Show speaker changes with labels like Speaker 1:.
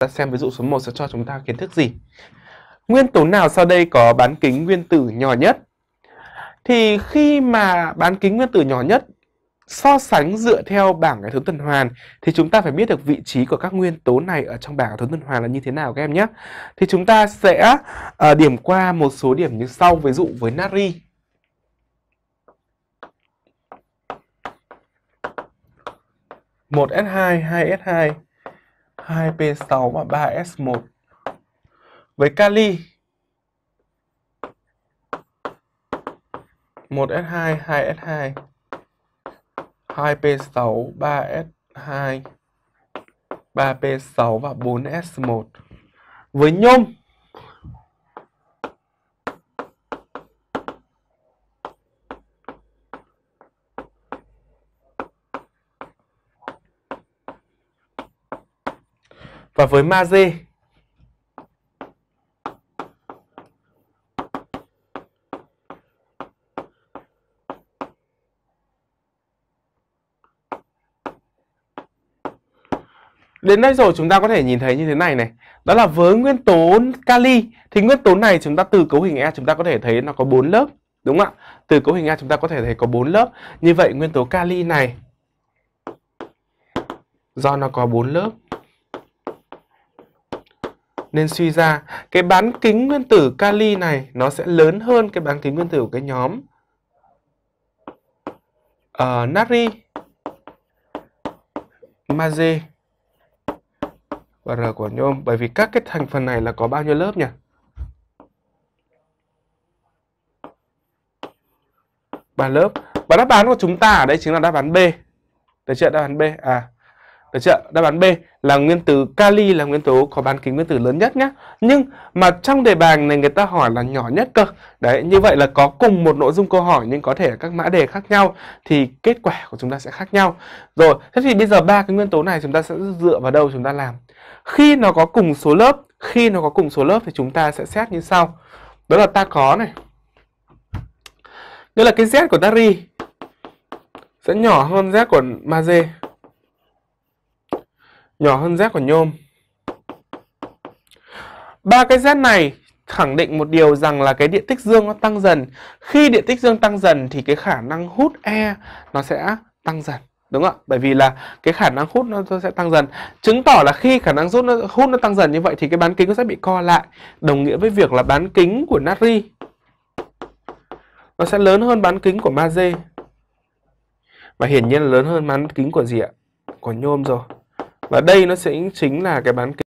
Speaker 1: ta xem ví dụ số 1 sẽ cho chúng ta kiến thức gì. Nguyên tố nào sau đây có bán kính nguyên tử nhỏ nhất? Thì khi mà bán kính nguyên tử nhỏ nhất so sánh dựa theo bảng hệ thống tuần hoàn thì chúng ta phải biết được vị trí của các nguyên tố này ở trong bảng hệ thống tuần hoàn là như thế nào các em nhé. Thì chúng ta sẽ uh, điểm qua một số điểm như sau, ví dụ với natri. một S2, 2S2, 2P6 và 3S1. Với kali 1S2, 2S2 2P6, 3S2, 3P6 và 4S1. Với nhôm và với magie Đến đây rồi chúng ta có thể nhìn thấy như thế này này. Đó là với nguyên tố kali thì nguyên tố này chúng ta từ cấu hình E chúng ta có thể thấy nó có 4 lớp, đúng không ạ? Từ cấu hình E chúng ta có thể thấy có 4 lớp. Như vậy nguyên tố kali này do nó có 4 lớp nên suy ra cái bán kính nguyên tử kali này nó sẽ lớn hơn cái bán kính nguyên tử của cái nhóm ờ, uh, natri, magie và R của nhôm bởi vì các cái thành phần này là có bao nhiêu lớp nhỉ? ba lớp. Và đáp án của chúng ta ở đây chính là đáp án B. Được chưa? Đáp án B. À, được chưa? Đáp án B là nguyên tử kali là nguyên tố có bán kính nguyên tử lớn nhất nhé. Nhưng mà trong đề bài này người ta hỏi là nhỏ nhất cơ. Đấy, như vậy là có cùng một nội dung câu hỏi nhưng có thể các mã đề khác nhau thì kết quả của chúng ta sẽ khác nhau. Rồi, thế thì bây giờ ba cái nguyên tố này chúng ta sẽ dựa vào đâu chúng ta làm? Khi nó có cùng số lớp, khi nó có cùng số lớp thì chúng ta sẽ xét như sau. Đó là ta có này. Đây là cái Z của Tari sẽ nhỏ hơn Z của Magie nhỏ hơn Z của nhôm. Ba cái Z này khẳng định một điều rằng là cái điện tích dương nó tăng dần. Khi điện tích dương tăng dần thì cái khả năng hút E nó sẽ tăng dần. Đúng không ạ? Bởi vì là cái khả năng hút nó sẽ tăng dần. Chứng tỏ là khi khả năng hút nó, hút nó tăng dần như vậy thì cái bán kính nó sẽ bị co lại. Đồng nghĩa với việc là bán kính của natri nó sẽ lớn hơn bán kính của magie. Và hiển nhiên là lớn hơn bán kính của gì ạ? Của nhôm rồi. Và đây nó sẽ chính là cái bán kính